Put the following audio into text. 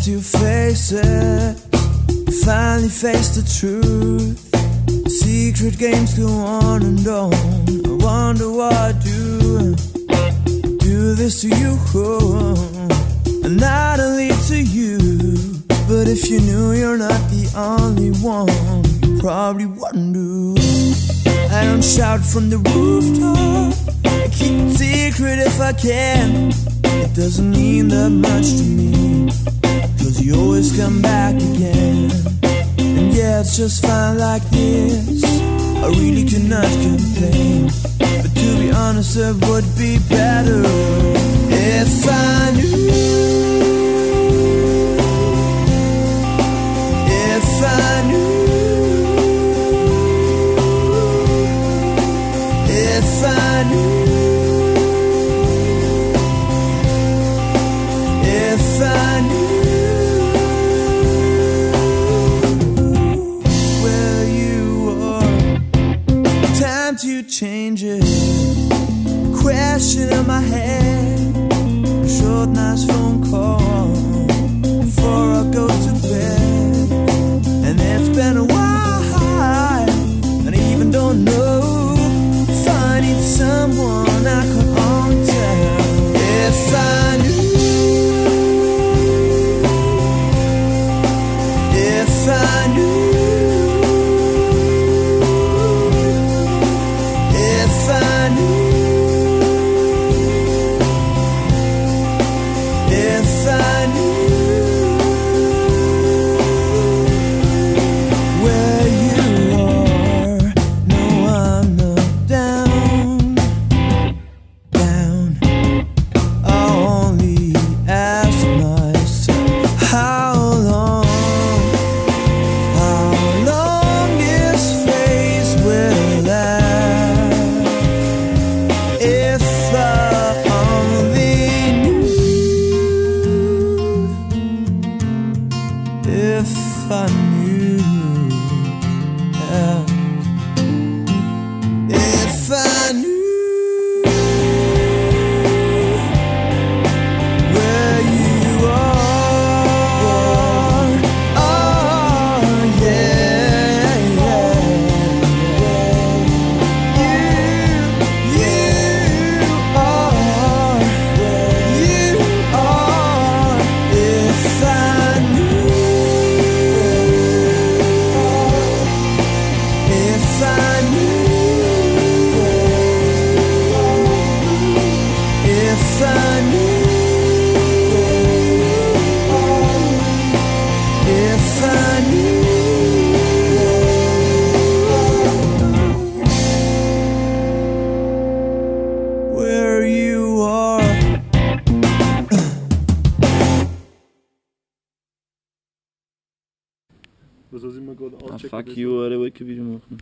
to face it. Finally face the truth. Secret games go on and on. I wonder what I do. Do this to you. And not only to you. But if you knew you're not the only one, you probably wouldn't do. I don't shout from the rooftop. I keep it secret if I can. It doesn't mean that much to me. Cause you always come back again. And yeah, it's just fine like this. I really cannot complain. But to be honest, it would be better if I time to change it. Question in my head, short, nice phone call before I go to bed. And it's been a while, and I even don't know if I need someone I can on tell. If I if I knew, yeah. Was soll ich mal gerade Ah, auschecken? fuck you, Alter, wollte ich wieder machen.